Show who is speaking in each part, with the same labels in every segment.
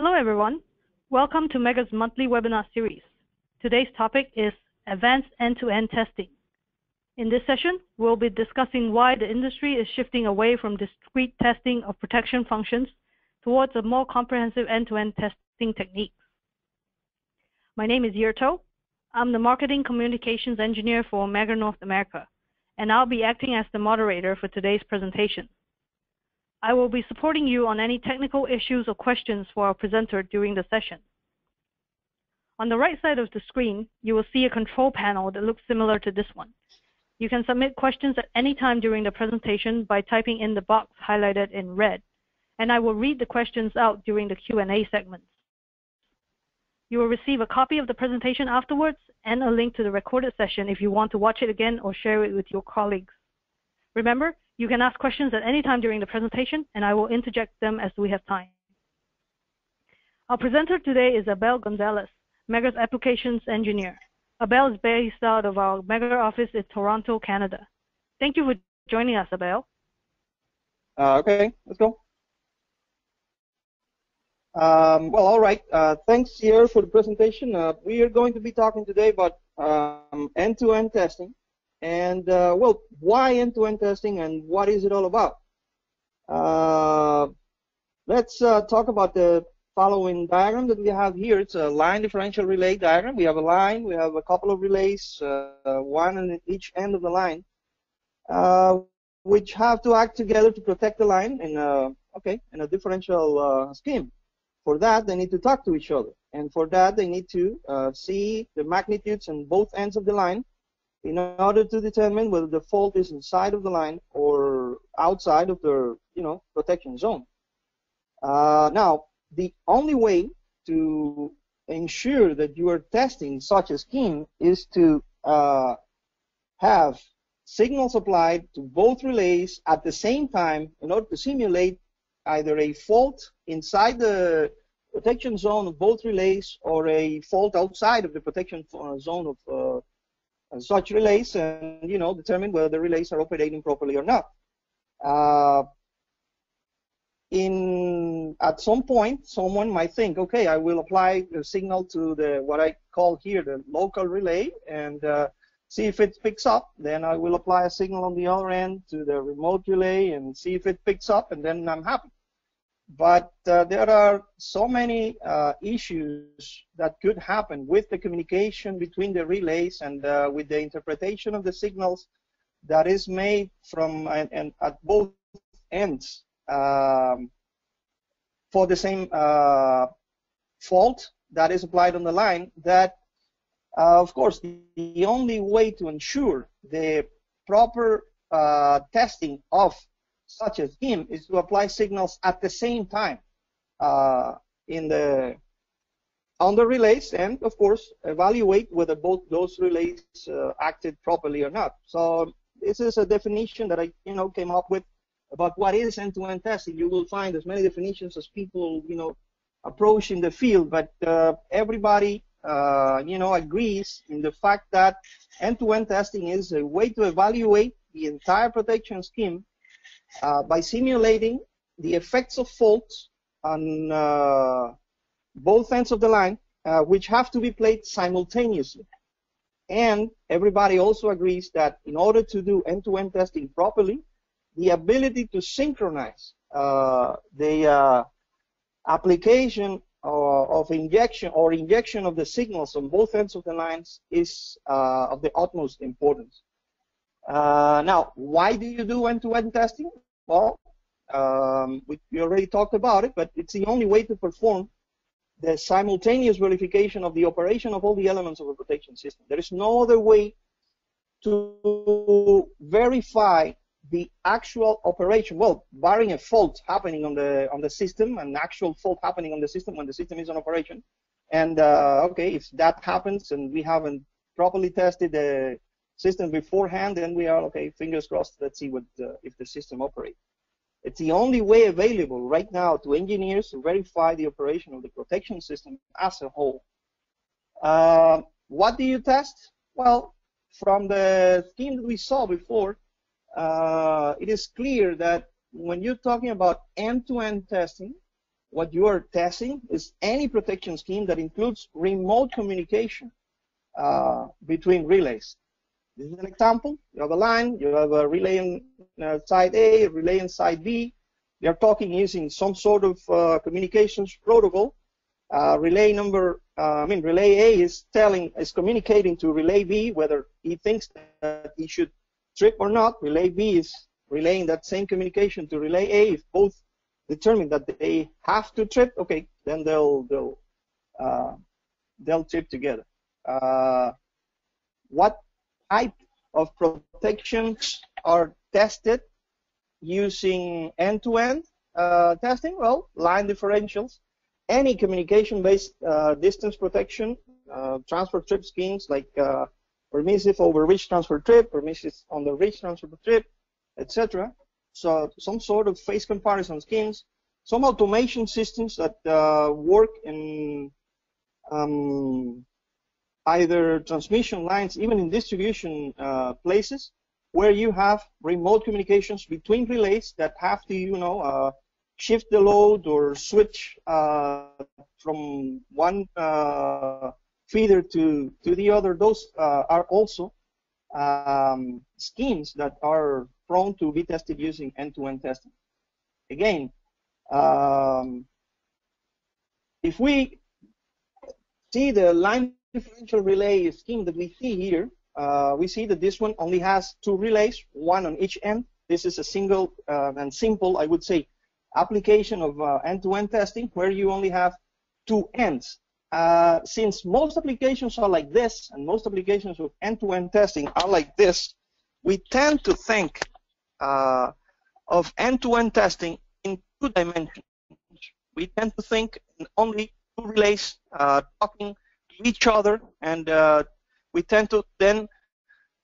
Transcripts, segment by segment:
Speaker 1: Hello everyone. Welcome to Megger's monthly webinar series. Today's topic is Advanced End-to-End Testing. In this session, we'll be discussing why the industry is shifting away from discrete testing of protection functions towards a more comprehensive end-to-end -end testing techniques. My name is Yurto. I'm the Marketing Communications Engineer for Megger North America, and I'll be acting as the moderator for today's presentation. I will be supporting you on any technical issues or questions for our presenter during the session. On the right side of the screen, you will see a control panel that looks similar to this one. You can submit questions at any time during the presentation by typing in the box highlighted in red, and I will read the questions out during the Q&A segments. You will receive a copy of the presentation afterwards and a link to the recorded session if you want to watch it again or share it with your colleagues. Remember, you can ask questions at any time during the presentation, and I will interject them as we have time. Our presenter today is Abel Gonzalez, Megger's Applications Engineer. Abel is based out of our Megger office in Toronto, Canada. Thank you for joining us, Abel.
Speaker 2: Uh, okay, let's go. Um, well, all right. Uh, thanks here for the presentation. Uh, we are going to be talking today about um, end-to-end -end testing. And uh, well, why end-to-end testing and what is it all about? Uh, let's uh, talk about the following diagram that we have here. It's a line differential relay diagram. We have a line, we have a couple of relays, uh, one on each end of the line, uh, which have to act together to protect the line in a, okay, in a differential uh, scheme. For that, they need to talk to each other. And for that, they need to see the magnitudes on both ends of the line in order to determine whether the fault is inside of the line or outside of the you know protection zone. Uh, now, the only way to ensure that you are testing such a scheme is to uh, have signals applied to both relays at the same time in order to simulate either a fault inside the protection zone of both relays or a fault outside of the protection uh, zone of uh, such relays and you know determine whether the relays are operating properly or not. Uh, in at some point, someone might think, okay, I will apply the signal to the what I call here the local relay and uh, see if it picks up. Then I will apply a signal on the other end to the remote relay and see if it picks up, and then I'm happy but uh, there are so many uh, issues that could happen with the communication between the relays and uh, with the interpretation of the signals that is made from and, and at both ends um, for the same uh, fault that is applied on the line that uh, of course the only way to ensure the proper uh, testing of such as him is to apply signals at the same time uh, in the on the relays and of course evaluate whether both those relays uh, acted properly or not. So this is a definition that I you know came up with about what is end-to-end testing. You will find as many definitions as people you know approach in the field, but uh, everybody uh, you know agrees in the fact that end-to-end testing is a way to evaluate the entire protection scheme uh, by simulating the effects of faults on uh, both ends of the line, uh, which have to be played simultaneously. And everybody also agrees that in order to do end-to-end -end testing properly, the ability to synchronize uh, the uh, application of injection or injection of the signals on both ends of the lines is of the utmost importance. Uh, now, why do you do end-to-end testing? Well, um, we, we, already talked about it, but it's the only way to perform the simultaneous verification of the operation of all the elements of a protection system. There is no other way to verify the actual operation. Well, barring a fault happening on the on the system, an actual fault happening on the system when the system is in operation. And uh, okay, if that happens and we haven't properly tested the system beforehand, then we are okay. Fingers crossed. Let's see what uh, if the system operates. It's the only way available right now to engineers to verify the operation of the protection system as a whole. Uh, what do you test? Well, from the scheme that we saw before, uh, it is clear that when you're talking about end-to-end -end testing, what you are testing is any protection scheme that includes remote communication uh, between relays. This is an example. You have a line, you have a relay in uh, side A, relay in side B. They're talking using some sort of uh, communications protocol. Uh, relay number, uh, I mean, relay A is telling, is communicating to relay B whether he thinks that he should trip or not. Relay B is relaying that same communication to relay A. If both determine that they have to trip, okay, then they'll they'll uh, they'll trip together. Uh, what type of protections are tested using end-to-end uh, testing? Well, line differentials, any communication-based uh, distance protection, uh, transfer trip schemes like uh, permissive over reach transfer trip, permissive underreach transfer trip, etc. So some sort of phase comparison schemes, some automation systems that uh, work in um, either transmission lines, even in distribution uh, places, where you have remote communications between relays that have to, you know, uh, shift the load or switch uh, from one uh, feeder to, to the other. Those uh, are also um, schemes that are prone to be tested using end-to-end -end testing. Again, um, if we see the line differential relay scheme that we see here, uh, we see that this one only has two relays, one on each end. This is a single uh, and simple, I would say, application of uh, end-to-end -end testing where you only have two ends. Uh, since most applications are like this, and most applications of end-to-end -end testing are like this, we tend to think uh, of end-to-end -end testing in two dimensions. We tend to think only two relays uh, talking each other, and uh, we tend to then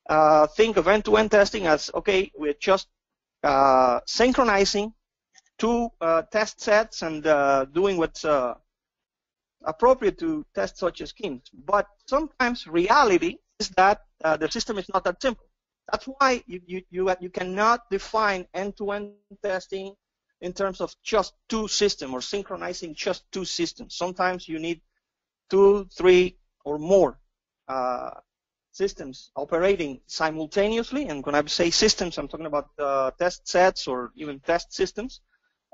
Speaker 2: uh, think of end-to-end testing as okay, we're just uh, synchronizing two uh, test sets and uh, doing what's uh, appropriate to test such a schemes. But sometimes reality is that the system is not that simple. That's why you, you, you, you cannot define end-to-end testing in terms of just two systems or synchronizing just two systems. Sometimes you need two, three, or more uh, systems operating simultaneously. And when I say systems, I'm talking about uh, test sets or even test systems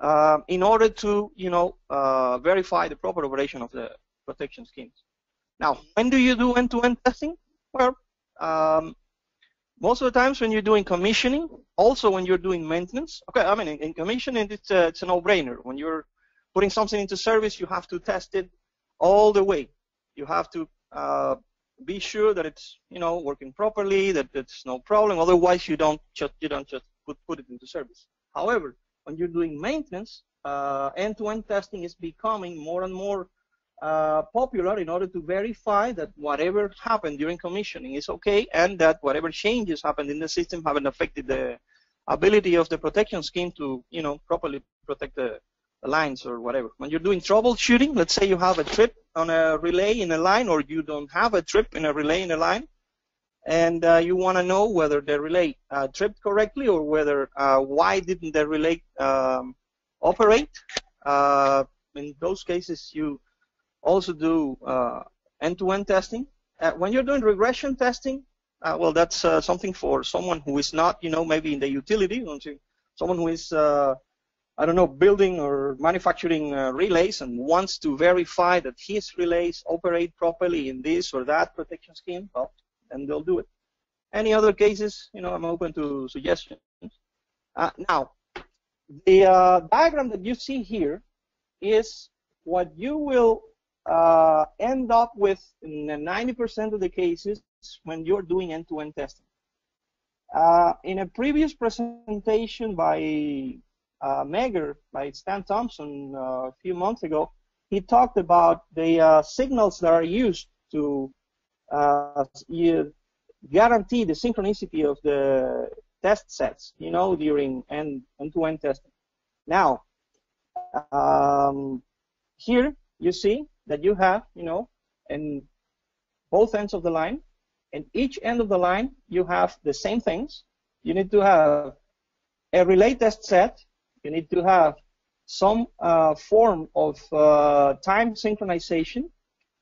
Speaker 2: uh, in order to, you know, uh, verify the proper operation of the protection schemes. Now, when do you do end-to-end -end testing? Well, um, most of the times when you're doing commissioning, also when you're doing maintenance. Okay, I mean, in, in commissioning, it's a, it's a no-brainer. When you're putting something into service, you have to test it all the way. You have to uh, be sure that it's you know working properly, that it's no problem. Otherwise, you don't just you don't just put put it into service. However, when you're doing maintenance, uh, end-to-end testing is becoming more and more uh, popular in order to verify that whatever happened during commissioning is okay and that whatever changes happened in the system haven't affected the ability of the protection scheme to you know properly protect the lines or whatever. When you're doing troubleshooting, let's say you have a trip on a relay in a line or you don't have a trip in a relay in a line, and uh, you want to know whether the relay uh, tripped correctly or whether uh, why didn't the relay um, operate. Uh, in those cases, you also do uh, end-to-end -end testing. Uh, when you're doing regression testing, well, that's something for someone who is not, you know, maybe in the utility, someone who is I don't know, building or manufacturing uh, relays and wants to verify that his relays operate properly in this or that protection scheme, well, then they'll do it. Any other cases, you know, I'm open to suggestions. Uh, now, the uh, diagram that you see here is what you will uh, end up with in 90% of the cases when you're doing end-to-end -end testing. Uh, in a previous presentation by uh, Megger by Stan Thompson uh, a few months ago, he talked about the uh, signals that are used to uh, guarantee the synchronicity of the test sets, you know, during end, end-to-end testing. Now, um, here you see that you have, you know, in both ends of the line, and each end of the line you have the same things. You need to have a relay test set you need to have some uh, form of uh, time synchronization,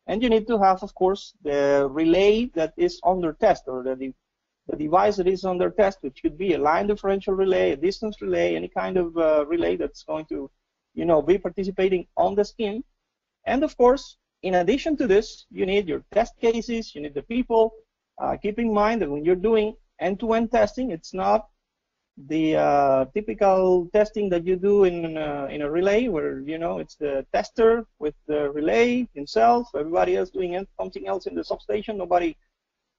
Speaker 2: and you need to have, of course, the relay that is under test or the, the device that is under test, which could be a line differential relay, a distance relay, any kind of uh, relay that's going to, you know, be participating on the scheme. And of course, in addition to this, you need your test cases, you need the people. Uh, keep in mind that when you're doing end-to-end testing, it's not the uh, typical testing that you do in uh, in a relay, where you know it's the tester with the relay himself, everybody else doing something else in the substation. Nobody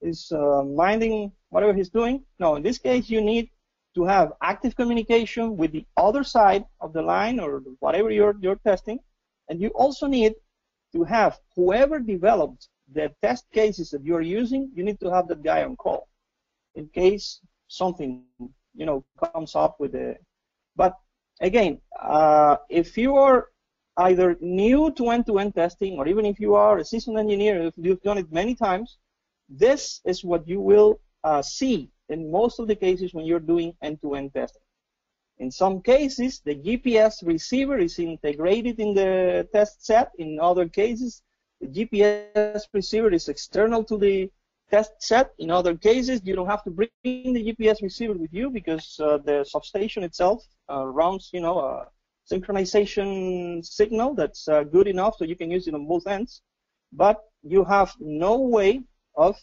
Speaker 2: is uh, minding whatever he's doing. No, in this case, you need to have active communication with the other side of the line or whatever you're you're testing, and you also need to have whoever developed the test cases that you're using, you need to have that guy on call in case something you know comes up with the. But again, uh, if you are either new to end-to-end testing, or even if you are a seasoned engineer, if you've done it many times, this is what you will uh, see in most of the cases when you're doing end-to-end testing. In some cases, the GPS receiver is integrated in the test set. In other cases, the GPS receiver is external to the test set. In other cases, you don't have to bring the GPS receiver with you because uh, the substation itself uh, runs, you know, a synchronization signal that's uh, good enough so you can use it on both ends. But you have no way of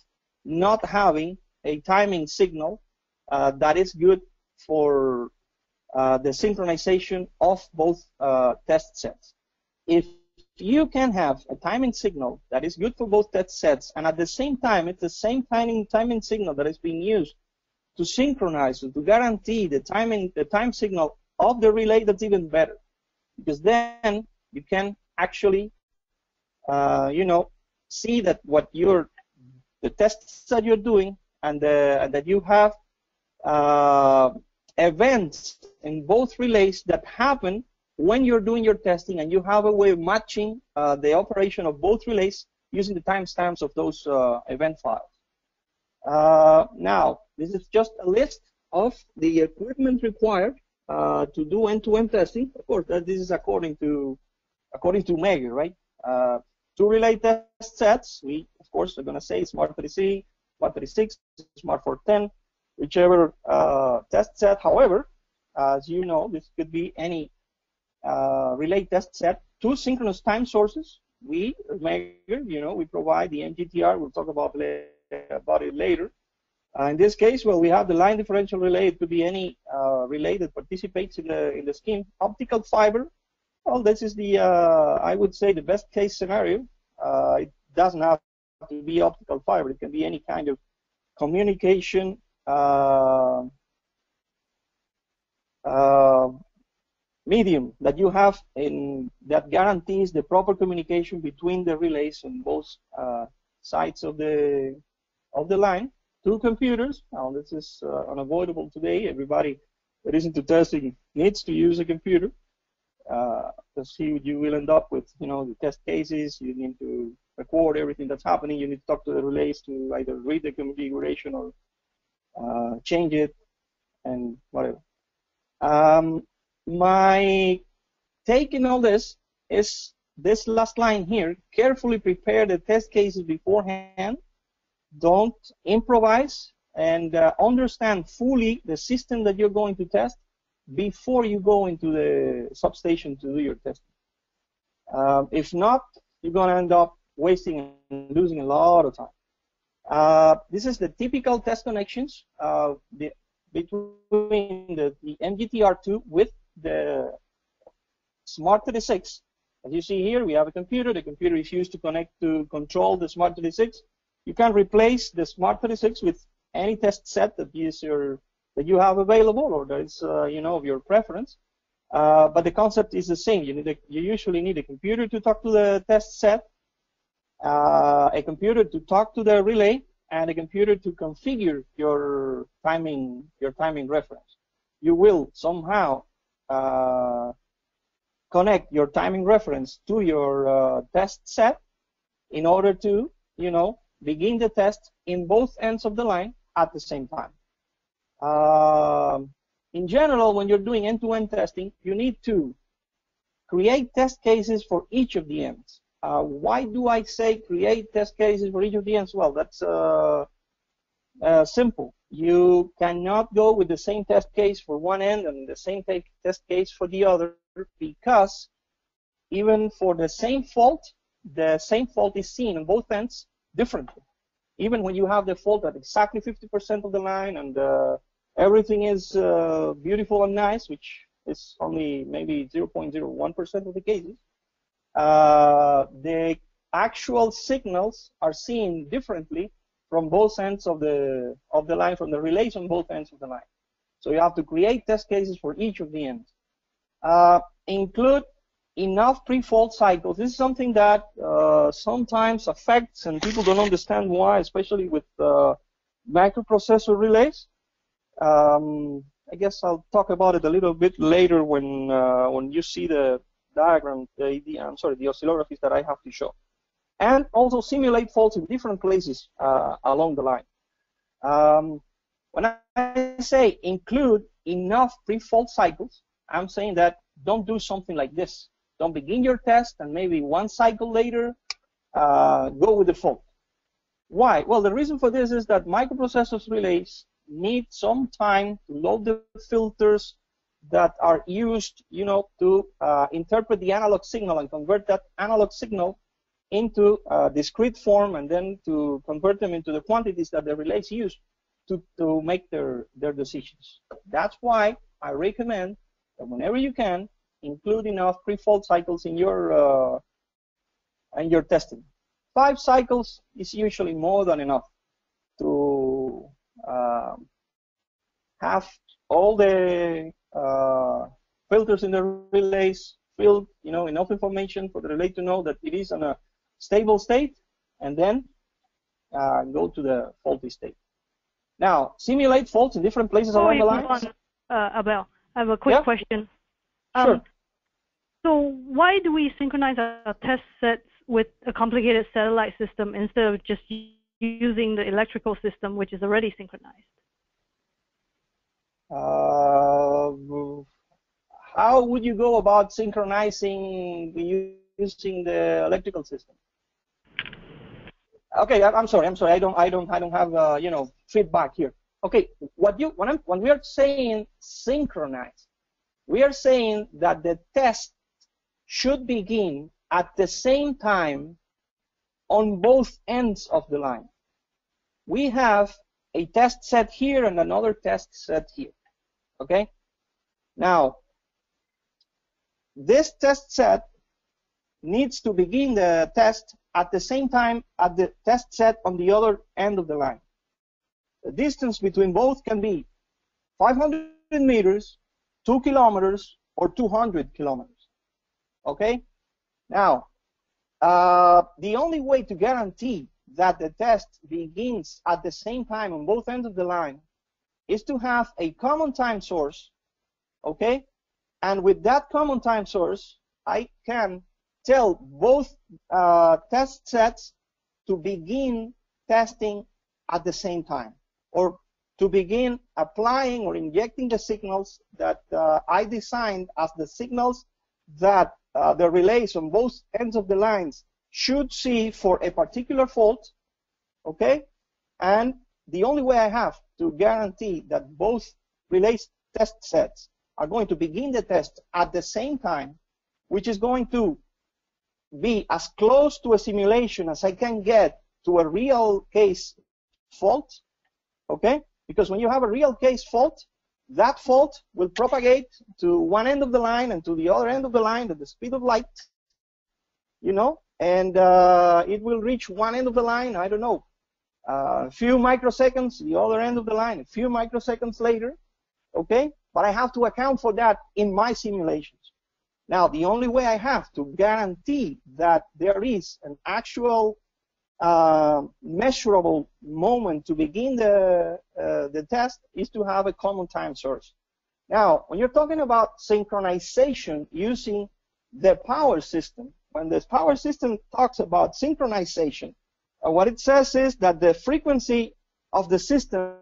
Speaker 2: not having a timing signal uh, that is good for uh, the synchronization of both uh, test sets. If you can have a timing signal that is good for both test sets, and at the same time, it's the same timing timing signal that is being used to synchronize to guarantee the timing the time signal of the relay, that's even better, because then you can actually, uh, you know, see that what you're the tests that you're doing and, and that you have uh, events in both relays that happen when you're doing your testing and you have a way of matching uh, the operation of both relays using the timestamps of those uh, event files. Uh, now, this is just a list of the equipment required uh, to do end-to-end testing. Of course, this is according to according to Megger, right? Uh, two relay test sets. We, of course, are going to say Smart 36, Smart 36, Smart 410, whichever uh, test set. However, as you know, this could be any uh, relay test set, two synchronous time sources. We, you know, we provide the MGTR. We'll talk about, about it later. Uh, in this case, well, we have the line differential relay. It could be any uh, relay that participates in the in the scheme. Optical fiber. Well, this is the uh, I would say the best case scenario. Uh, it doesn't have to be optical fiber. It can be any kind of communication uh, medium that you have in that guarantees the proper communication between the relays on both uh, sides of the of the line through computers. Now this is uh, unavoidable today. Everybody that is into testing needs to use a computer uh, you, you will end up with you know the test cases. You need to record everything that's happening. You need to talk to the relays to either read the configuration or uh, change it and whatever. Um, my take in all this is this last line here, carefully prepare the test cases beforehand. Don't improvise and uh, understand fully the system that you're going to test before you go into the substation to do your testing. Um, if not, you're going to end up wasting and losing a lot of time. Uh, this is the typical test connections uh, the, between the, the MGTR2 with the Smart 36. As you see here, we have a computer. The computer is used to connect to control the Smart 36. You can replace the Smart 36 with any test set that is your that you have available or that is uh, you know of your preference. Uh, but the concept is the same. You need a, you usually need a computer to talk to the test set, uh, a computer to talk to the relay, and a computer to configure your timing your timing reference. You will somehow uh, connect your timing reference to your uh, test set in order to, you know, begin the test in both ends of the line at the same time. Uh, in general, when you're doing end-to-end testing, you need to create test cases for each of the ends. Uh, why do I say create test cases for each of the ends? Well, that's uh, uh, simple. You cannot go with the same test case for one end and the same test case for the other because even for the same fault, the same fault is seen on both ends differently. Even when you have the fault at exactly 50% of the line and uh, everything is uh, beautiful and nice, which is only maybe 0.01% of the cases, uh, the actual signals are seen differently from both ends of the of the line, from the relays on both ends of the line. So you have to create test cases for each of the ends. Uh, include enough pre-fault cycles. This is something that uh, sometimes affects, and people don't understand why, especially with uh, microprocessor relays. Um, I guess I'll talk about it a little bit later when uh, when you see the diagram, the, the I'm sorry, the oscillographies that I have to show, and also simulate faults in different places uh, along the line. Um, when I say include enough pre-fault cycles, I'm saying that don't do something like this. Don't begin your test and maybe one cycle later uh, go with the fault. Why? Well, the reason for this is that microprocessors relays need some time to load the filters that are used, you know, to uh, interpret the analog signal and convert that analog signal into a discrete form and then to convert them into the quantities that the relays use to, to make their, their decisions. That's why I recommend that whenever you can, include enough pre-fault cycles in your uh, in your testing. Five cycles is usually more than enough to uh, have all the uh, filters in the relays filled, you know, enough information for the relay to know that it is on a stable state, and then uh, go to the faulty state. Now, simulate faults in different places
Speaker 1: Before
Speaker 2: along the line.
Speaker 1: Uh, Abel, I have a quick
Speaker 2: yeah?
Speaker 1: question.
Speaker 2: Sure.
Speaker 1: Um, so why do we synchronize our test sets with a complicated satellite system instead of just using the electrical system, which is already synchronized?
Speaker 2: Uh, how would you go about synchronizing using the electrical system? Okay, I'm sorry. I'm sorry. I don't. I don't. I don't have uh, you know feedback here. Okay, what you when I'm when we are saying synchronize, we are saying that the test should begin at the same time on both ends of the line. We have a test set here and another test set here. Okay? Now, this test set needs to begin the test at the same time at the test set on the other end of the line. The distance between both can be 500 meters, 2 kilometers, or 200 kilometers. Okay? Now, uh, the only way to guarantee that the test begins at the same time on both ends of the line is to have a common time source, okay? And with that common time source, I can tell both uh, test sets to begin testing at the same time or to begin applying or injecting the signals that uh, I designed as the signals that uh, the relays on both ends of the lines should see for a particular fault, okay? And the only way I have to guarantee that both relays test sets are going to begin the test at the same time, which is going to be as close to a simulation as I can get to a real case fault, okay? Because when you have a real case fault, that fault will propagate to one end of the line and to the other end of the line at the speed of light, you know, and uh, it will reach one end of the line, I don't know, a few microseconds, the other end of the line, a few microseconds later, okay? But I have to account for that in my simulations. Now, the only way I have to guarantee that there is an actual uh, measurable moment to begin the, uh, the test is to have a common time source. Now, when you're talking about synchronization using the power system, when this power system talks about synchronization, uh, what it says is that the frequency of the system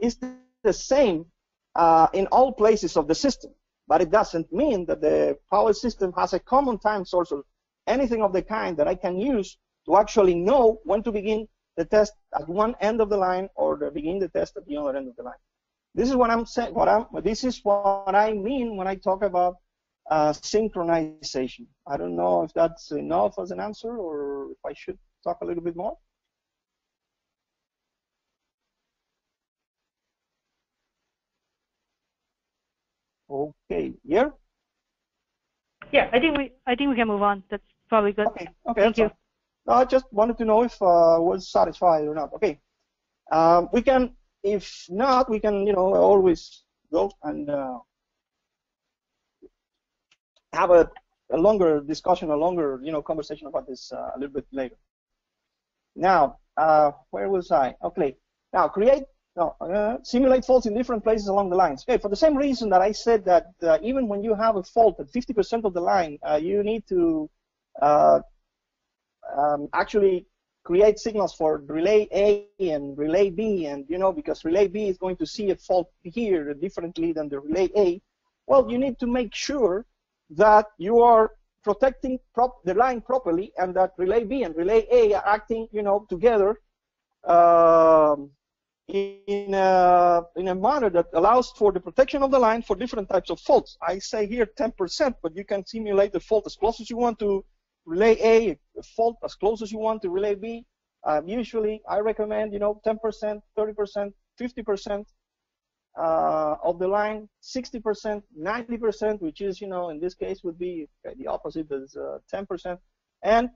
Speaker 2: is the same uh, in all places of the system. But it doesn't mean that the power system has a common time source or anything of the kind that I can use to actually know when to begin the test at one end of the line or to begin the test at the other end of the line. This is what I'm saying. What I'm. This is what I mean when I talk about uh, synchronization. I don't know if that's enough as an answer or if I should talk a little bit more. Okay, yeah.
Speaker 1: Yeah, I think we I think we can move on. That's probably good.
Speaker 2: Okay, okay.
Speaker 1: Thank you.
Speaker 2: Fine. No, I just wanted to know if uh, was satisfied or not. Okay. Um, we can, if not, we can, you know, always go and uh, have a, a, longer discussion, a longer, you know, conversation about this uh, a little bit later. Now, uh, where was I? Okay. Now, create uh, simulate faults in different places along the lines. Okay, for the same reason that I said that uh, even when you have a fault at 50% of the line, uh, you need to uh, um, actually create signals for relay A and relay B, and you know because relay B is going to see a fault here differently than the relay A. Well, you need to make sure that you are protecting the line properly, and that relay B and relay A are acting, you know, together. Um, in a, in a manner that allows for the protection of the line for different types of faults. I say here 10%, but you can simulate the fault as close as you want to relay A, a fault as close as you want to relay B. Um, usually, I recommend, you know, 10%, 30%, 50% uh, of the line, 60%, 90%, which is, you know, in this case would be the opposite, is uh, 10%. And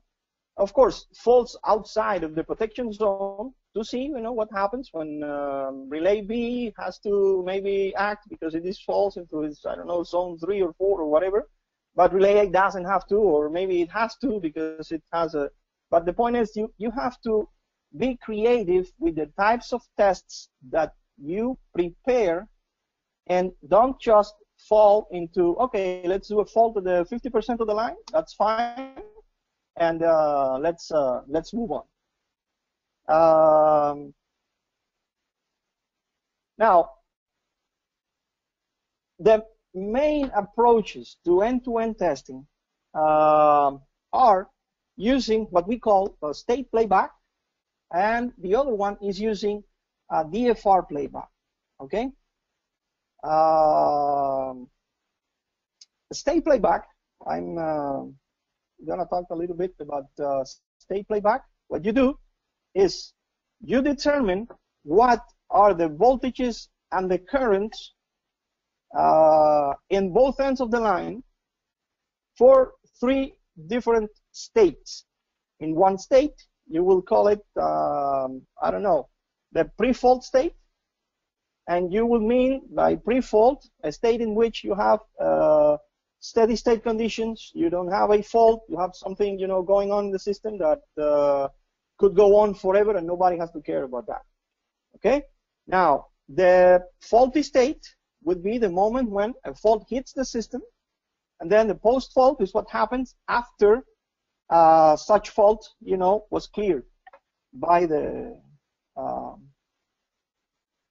Speaker 2: of course, faults outside of the protection zone to see, you know, what happens when um, relay B has to maybe act because it is falls into its, I don't know, zone three or four or whatever. But relay A doesn't have to, or maybe it has to because it has a. But the point is, you you have to be creative with the types of tests that you prepare, and don't just fall into okay, let's do a fault at the 50% of the line. That's fine and uh, let's uh, let's move on. Um, now, the main approaches to end-to-end testing uh, are using what we call state playback, and the other one is using DFR playback. Okay. Um, state playback. I'm uh, going to talk a little bit about uh, state playback. What you do is you determine what are the voltages and the currents uh, in both ends of the line for three different states. In one state, you will call it, um, I don't know, the pre-fault state. And you will mean by pre-fault a state in which you have uh, steady state conditions, you don't have a fault, you have something you know going on in the system that uh, could go on forever and nobody has to care about that. Okay? Now, the faulty state would be the moment when a fault hits the system, and then the post-fault is what happens after uh, such fault, you know, was cleared by the um,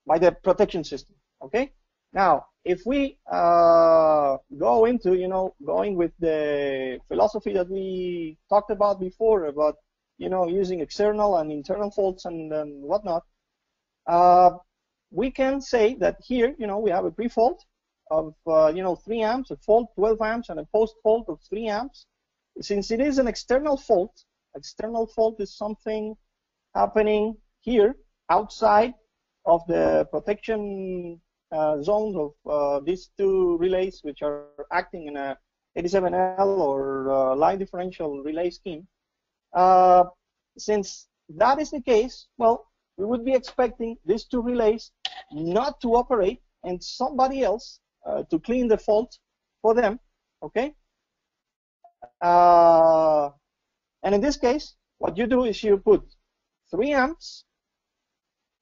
Speaker 2: by the protection system. Okay. Now, if we uh, go into, you know, going with the philosophy that we talked about before about, you know, using external and internal faults and, and whatnot, uh, we can say that here, you know, we have a pre-fault of, uh, you know, 3 amps, a fault 12 amps, and a post-fault of 3 amps. Since it is an external fault, external fault is something happening here outside of the protection uh, zones of uh, these two relays, which are acting in a 87L or uh, line differential relay scheme. Since that is the case, well, we would be expecting these two relays not to operate and somebody else uh, to clean the fault for them, okay? Uh, and in this case, what you do is you put 3 amps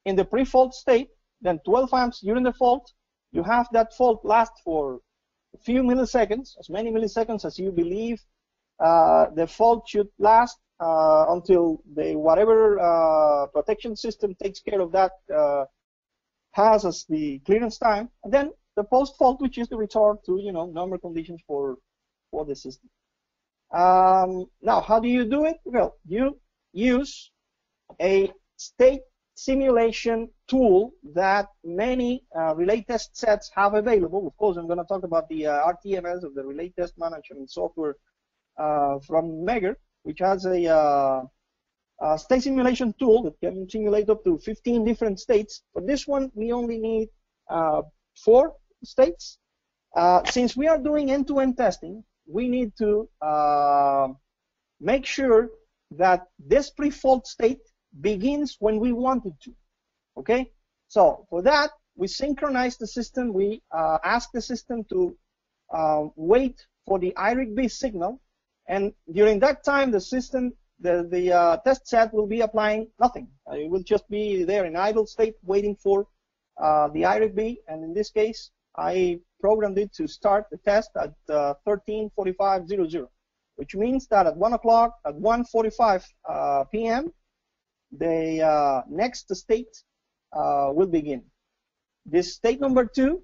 Speaker 2: in the pre-fault state then 12 amps during the fault, you have that fault last for a few milliseconds, as many milliseconds as you believe uh, the fault should last uh, until the whatever uh, protection system takes care of that uh, passes the clearance time. And then the post fault, which is the return to you know normal conditions for for the system. Um, now, how do you do it? Well, you use a state simulation tool that many uh, relay test sets have available. Of course, I'm going to talk about the uh, RTMS of the relay test management software uh, from Megger, which has a, uh, a, state simulation tool that can simulate up to 15 different states. For this one, we only need uh, four states. Uh, since we are doing end-to-end -end testing, we need to make sure that this pre-fault state begins when we want it to. Okay? So for that, we synchronize the system. We uh, ask the system to uh, wait for the IRIG-B signal. And during that time, the system, the, the uh, test set will be applying nothing. Uh, it will just be there in idle state waiting for uh, the IRIG-B. And in this case, I programmed it to start the test at 13:45:00, uh, which means that at 1 o'clock, at 1:45 p.m., the uh, next state uh, will begin. This state number two,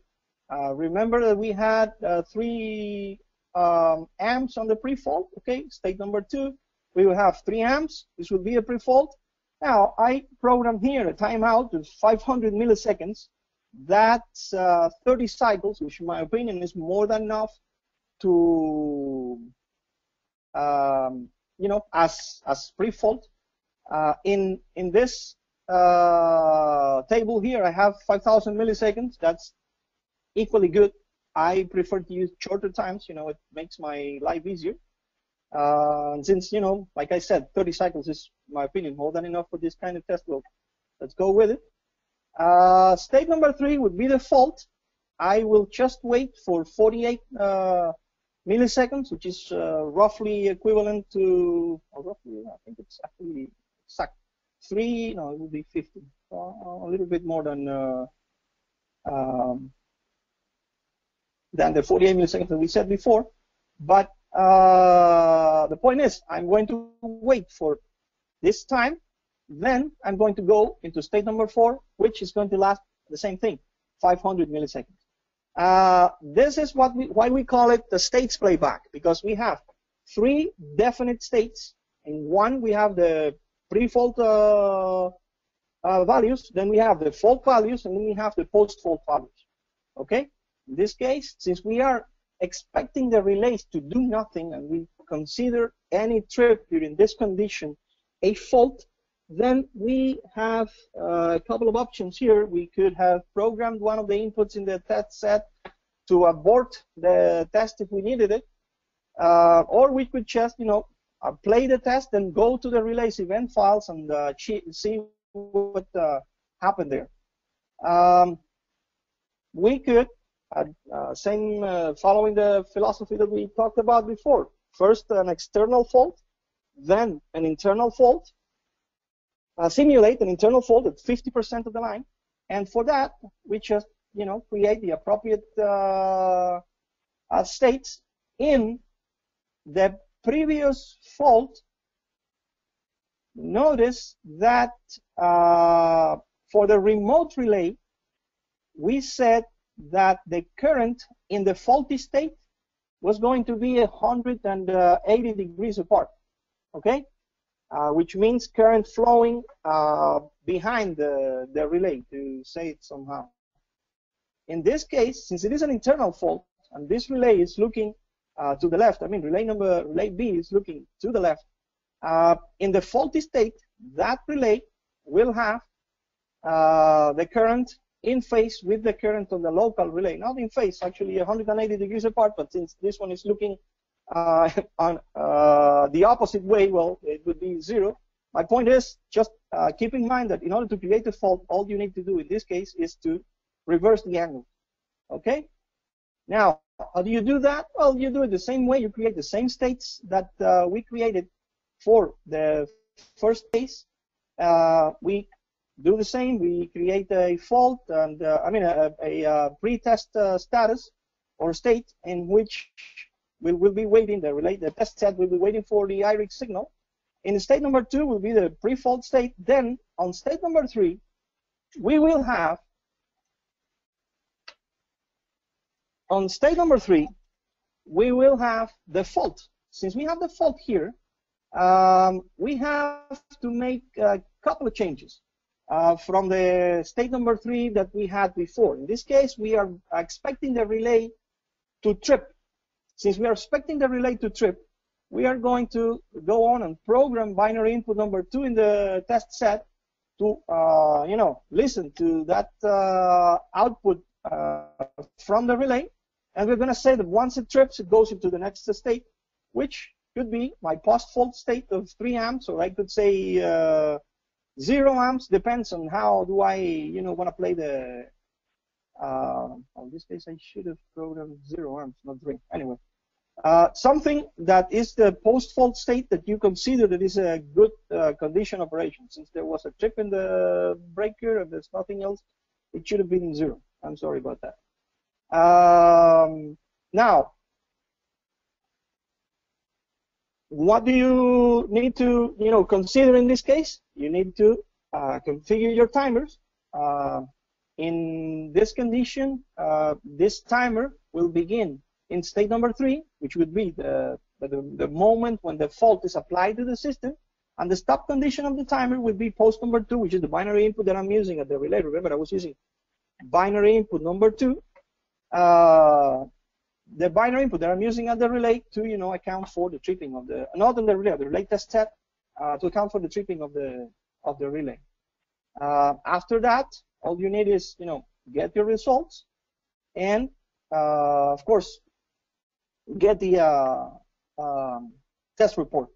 Speaker 2: uh, remember that we had uh, three um, amps on the pre-fault, okay? State number two, we will have three amps. This will be a pre-fault. Now, I program here a timeout of 500 milliseconds. That's uh, 30 cycles, which in my opinion is more than enough to, um, you know, as, as pre-fault. Uh, in in this uh, table here, I have 5,000 milliseconds. That's equally good. I prefer to use shorter times. You know, it makes my life easier. Uh, since you know, like I said, 30 cycles is, my opinion, more than enough for this kind of test. Well, let's go with it. Uh, state number three would be the fault. I will just wait for 48 uh, milliseconds, which is uh, roughly equivalent to, roughly, I think it's actually suck three, no, it would be 50, uh, a little bit more than uh, um, than the 48 milliseconds that we said before. But uh, the point is, I'm going to wait for this time. Then I'm going to go into state number four, which is going to last the same thing, 500 milliseconds. Uh, this is what we, why we call it the states playback, because we have three definite states. In one, we have the pre-fault uh, uh, values, then we have the fault values, and then we have the post-fault values. Okay? In this case, since we are expecting the relays to do nothing and we consider any trip during this condition a fault, then we have uh, a couple of options here. We could have programmed one of the inputs in the test set to abort the test if we needed it, uh, or we could just, you know, uh, play the test and go to the relays event files and uh, see what uh, happened there. Um, we could, Uh, uh, same uh, following the philosophy that we talked about before, first an external fault, then an internal fault, uh, simulate an internal fault at 50% of the line, and for that, we just, you know, create the appropriate states in the previous fault, notice that uh, for the remote relay, we said that the current in the faulty state was going to be 180 degrees apart, okay? Uh, which means current flowing uh, behind the, the relay, to say it somehow. In this case, since it is an internal fault, and this relay is looking uh, to the left. I mean, relay number relay B is looking to the left. Uh, in the faulty state, that relay will have uh, the current in phase with the current of the local relay. Not in phase, actually 180 degrees apart, but since this one is looking uh, on uh, the opposite way, well, it would be zero. My point is, just uh, keep in mind that in order to create a fault, all you need to do in this case is to reverse the angle. Okay? Now, how do you do that? Well, you do it the same way. You create the same states that uh, we created for the first case. Uh, we do the same. We create a fault and uh, I mean a, a, a pre-test uh, status or state in which we will be waiting the the test set will be waiting for the IRIG signal. In state number two will be the pre-fault state. Then on state number three, we will have on state number three, we will have the fault. Since we have the fault here, um, we have to make a couple of changes uh, from the state number three that we had before. In this case, we are expecting the relay to trip. Since we are expecting the relay to trip, we are going to go on and program binary input number two in the test set to, uh, you know, listen to that uh, output uh, from the relay. And we're going to say that once it trips, it goes into the next state, which could be my post-fault state of 3 amps, or I could say 0 amps, depends on how do I, you know, want to play the, uh, in this case I should have programmed 0 amps, not 3. Anyway, uh, something that is the post-fault state that you consider that is a good uh, condition operation. Since there was a trip in the breaker and there's nothing else, it should have been zero. I'm sorry about that. Um, now, what do you need to, you know, consider in this case? You need to uh, configure your timers. Uh, in this condition, uh, this timer will begin in state number three, which would be the, the, the moment when the fault is applied to the system, and the stop condition of the timer would be post number two, which is the binary input that I'm using at the relay. Remember, I was using binary input number two. Uh, the binary input that I'm using at the relay to, you know, account for the tripping of the, not on the relay, the relay test set, to account for the tripping of the of the relay. Uh, after that, all you need is, you know, get your results, and uh, of course, get the uh, um, test report.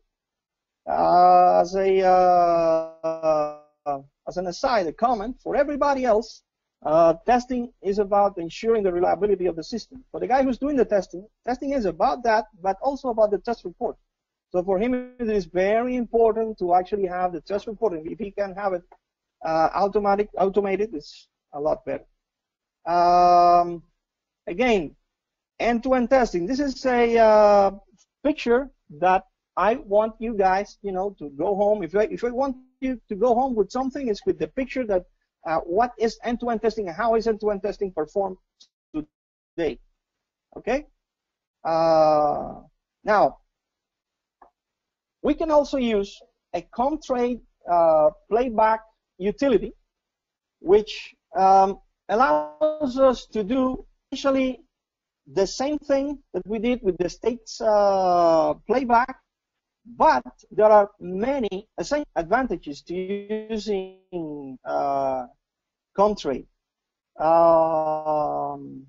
Speaker 2: Uh, as a uh, as an aside, a comment for everybody else, uh, testing is about ensuring the reliability of the system. For the guy who's doing the testing, testing is about that, but also about the test report. So for him, it is very important to actually have the test reporting. if he can have it uh, automatic, automated, it's a lot better. Um, again, end-to-end testing. This is a uh, picture that I want you guys, you know, to go home. If I, if I want you to go home with something, it's with the picture that uh, what is end-to-end testing and how is end-to-end testing performed today. Okay. Uh, now, we can also use a Comtrade uh, playback utility, which um, allows us to do essentially the same thing that we did with the states uh, playback, but there are many advantages to using uh, Comtrade. Um,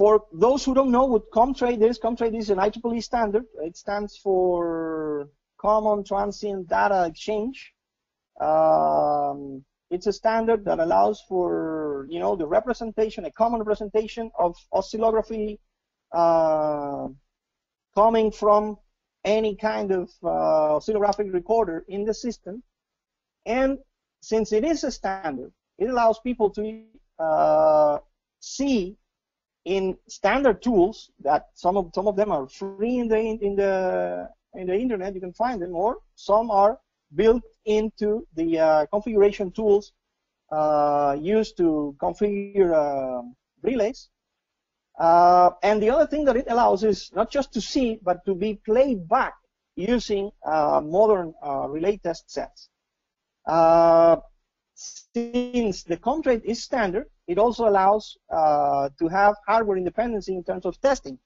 Speaker 2: for those who don't know what Comtrade is, Comtrade is an IEEE standard. It stands for Common Transient Data Exchange. Um, it's a standard that allows for, you know, the representation, a common representation of oscillography uh, coming from any kind of uh, oscillographic recorder in the system. And since it is a standard, it allows people to uh, see in standard tools that some of some of them are free in the in the in the internet. You can find them, or some are built into the uh, configuration tools uh, used to configure uh, relays. Uh, and the other thing that it allows is not just to see, but to be played back using uh, modern uh, relay test sets. Since the Comtrade is standard, it also allows to have hardware independency in terms of testing.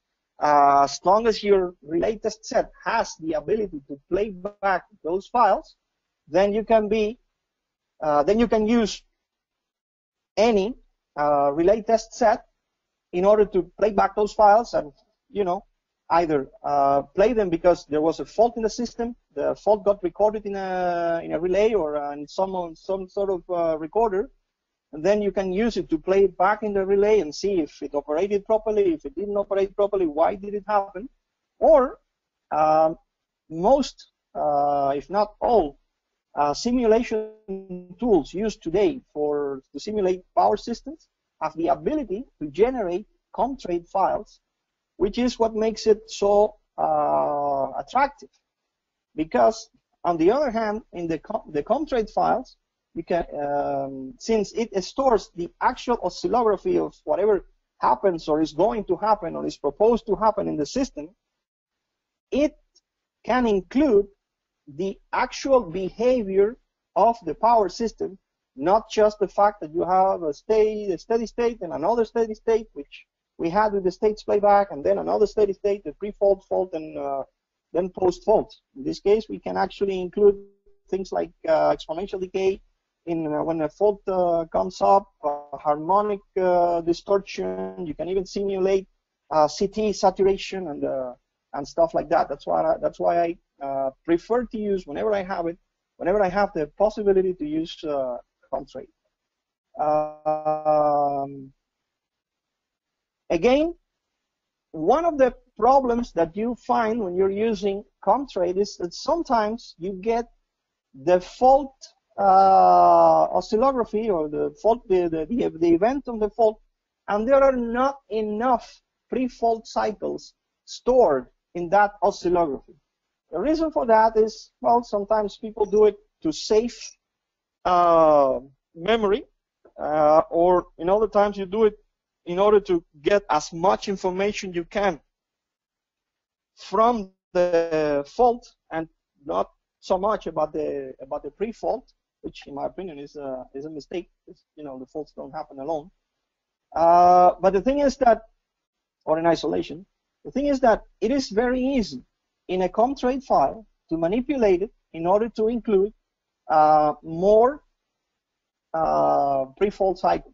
Speaker 2: Uh, as long as your relay test set has the ability to play back those files, then you can be, uh, then you can use any uh, relay test set in order to play back those files and, you know, either uh, play them because there was a fault in the system, the fault got recorded in a in a relay or uh, in some some sort of uh, recorder, and then you can use it to play it back in the relay and see if it operated properly, if it didn't operate properly, why did it happen, or um, most, uh, if not all, uh, simulation tools used today for to simulate power systems have the ability to generate Comtrade files, which is what makes it so uh, attractive. Because on the other hand, in the, the Comtrade files, you can, um, since it stores the actual oscillography of whatever happens or is going to happen or is proposed to happen in the system, it can include the actual behavior of the power system, not just the fact that you have a state, a steady state and another steady state, which we had with the states playback, and then another steady state, the pre-fault, fault, and uh, then post-fault. In this case, we can actually include things like uh, exponential decay in uh, when a fault uh, comes up, uh, harmonic uh, distortion. You can even simulate CT saturation and and stuff like that. That's why I, that's why I prefer to use whenever I have it, whenever I have the possibility to use uh, Comtrade. Um, again, one of the problems that you find when you're using Comtrade is that sometimes you get the fault uh, oscillography or the fault, the, the, the, event of the fault, and there are not enough pre-fault cycles stored in that oscillography. The reason for that is, well, sometimes people do it to save uh, memory, uh, or in other times you do it in order to get as much information you can from the fault and not so much about the about the pre-fault, which in my opinion is a is a mistake. It's, you know the faults don't happen alone. Uh, but the thing is that, or in isolation, the thing is that it is very easy in a Comtrade file to manipulate it in order to include uh, more uh, pre-fault cycles.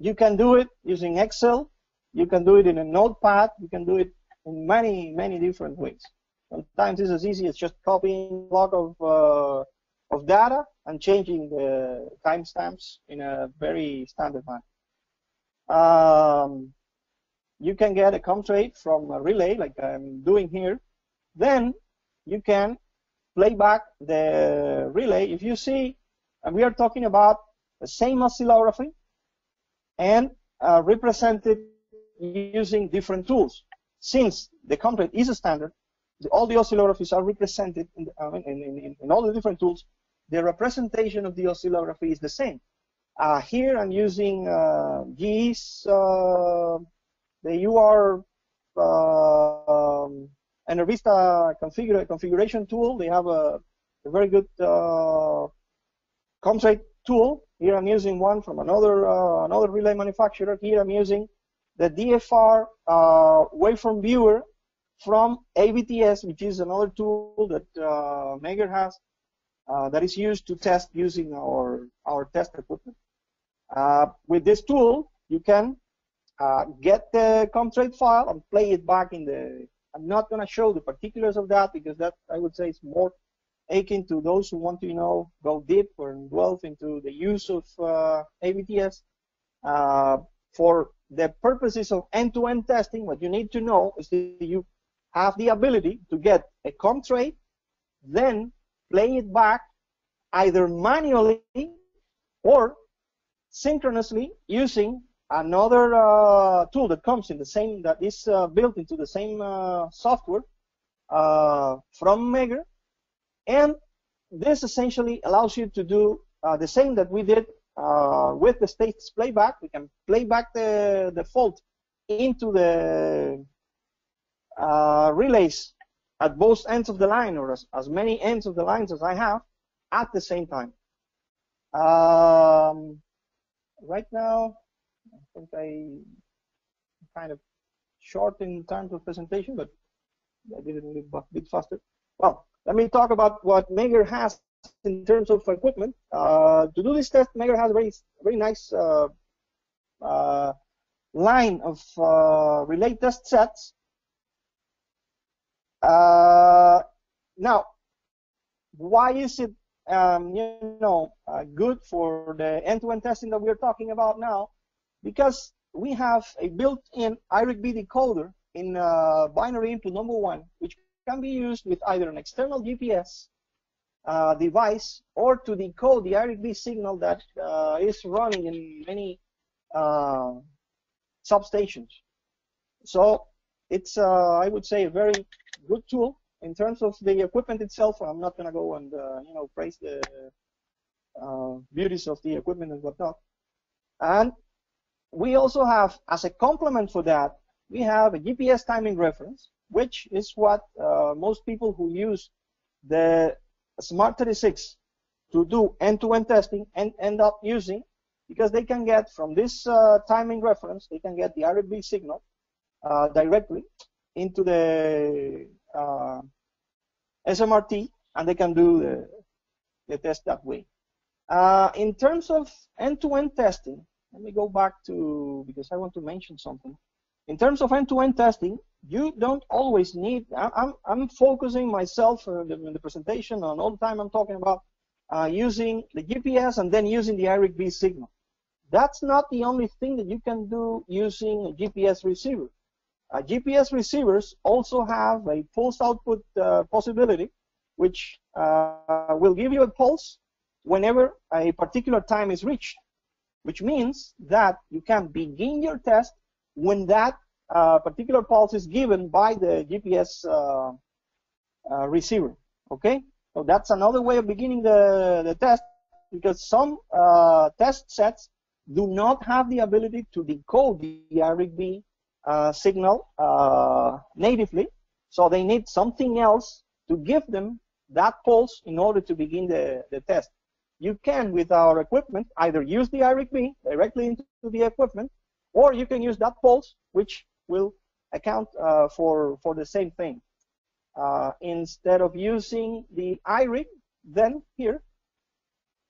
Speaker 2: You can do it using Excel. You can do it in a notepad. You can do it in many, many different ways. Sometimes it's as easy as just copying a block of, uh, of data and changing the timestamps in a very standard manner. Um, you can get a Comtrade from a relay like I'm doing here. Then you can play back the relay. If you see, and we are talking about the same oscillography and uh, represented using different tools. Since the Comtrade is a standard, the, all the oscillographies are represented in, the, in, in, in, all the different tools. The representation of the oscillography is the same. Uh, here I'm using uh, GE's, uh, the UR um, EnerVista configure, configuration tool. They have a, a very good uh, Comtrade tool. Here I'm using one from another uh, another relay manufacturer. Here I'm using the DFR uh, waveform viewer from AVTS, which is another tool that uh, has uh, that is used to test using our, our test equipment. Uh, with this tool, you can uh, get the Comtrade file and play it back in the. I'm not going to show the particulars of that because that I would say is more akin to those who want to you know go deep or delve into the use of uh, AVTS. Uh, for the purposes of end-to-end -end testing, what you need to know is that you have the ability to get a Comtrade, then play it back either manually or synchronously using another uh, tool that comes in the same, that is uh, built into the same uh, software uh, from Megger. And this essentially allows you to do uh, the same that we did uh, with the states playback. We can play back the, the fault into the uh, relays at both ends of the line or as, as, many ends of the lines as I have at the same time. Um, right now, I think I kind of short in terms of presentation, but I did it a bit faster. Well, let me talk about what Megger has in terms of equipment. Uh, to do this test, Megger has a very, very nice uh, uh, line of uh, relay test sets uh, now, why is it um, you know uh, good for the end-to-end testing that we're talking about now? Because we have a built-in IRIG-B decoder in binary input number one, which can be used with either an external GPS uh, device or to decode the IRIG-B signal that uh, is running in many uh, substations. So it's, uh, I would say, a very good tool in terms of the equipment itself. I'm not going to go and uh, you know praise the uh, beauties of the equipment and whatnot. And we also have, as a complement for that, we have a GPS timing reference, which is what uh, most people who use the SMRT 36 to do end-to-end testing and end up using because they can get from this uh, timing reference, they can get the IRIG-B signal uh, directly into the uh, SMRT and they can do the, the test that way. Uh, in terms of end-to-end testing, let me go back to, because I want to mention something. In terms of end-to-end testing, you don't always need, I'm, I'm focusing myself in the, in the presentation on all the time I'm talking about uh, using the GPS and then using the IRIG-B signal. That's not the only thing that you can do using a GPS receiver. Uh, GPS receivers also have a pulse output uh, possibility, which uh, will give you a pulse whenever a particular time is reached, which means that you can begin your test when that particular pulse is given by the GPS uh, uh, receiver. Okay, so that's another way of beginning the, the test because some test sets do not have the ability to decode the IRIG-B uh, signal uh, natively, so they need something else to give them that pulse in order to begin the, the test. You can, with our equipment, either use the IRIG-B directly into the equipment, or you can use that pulse, which will account uh, for, for the same thing. Uh, instead of using the IRIG, then here,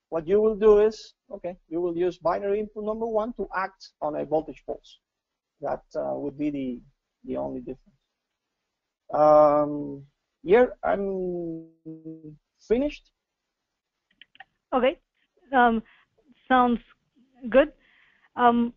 Speaker 2: what you will do is, okay, you will use binary input number one to act on a voltage pulse. That uh, would be the, the only difference. Um, here, I'm finished.
Speaker 1: Okay, um, sounds good. Um,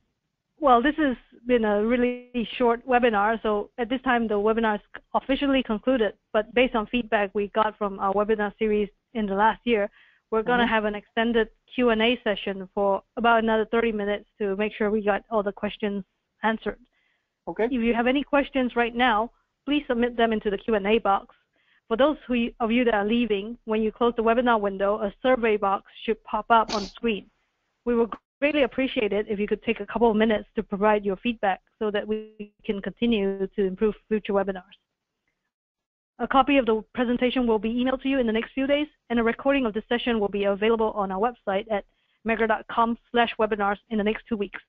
Speaker 1: well, this has been a really short webinar, so at this time the webinar is officially concluded, but based on feedback we got from our webinar series in the last year, we're going to mm -hmm. have an extended Q&A session for about another 30 minutes to make sure we got all the questions answered.
Speaker 2: Okay.
Speaker 1: If you have any questions right now, please submit them into the Q&A box. For those who, of you that are leaving, when you close the webinar window, a survey box should pop up on screen. We will greatly appreciate it if you could take a couple of minutes to provide your feedback so that we can continue to improve future webinars. A copy of the presentation will be emailed to you in the next few days, and a recording of the session will be available on our website at megger.com slash webinars in the next two weeks.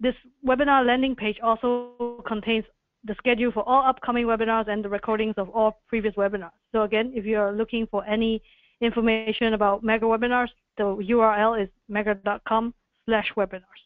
Speaker 1: This webinar landing page also contains the schedule for all upcoming webinars and the recordings of all previous webinars. So again, if you're looking for any information about Megger webinars, the URL is slash webinars.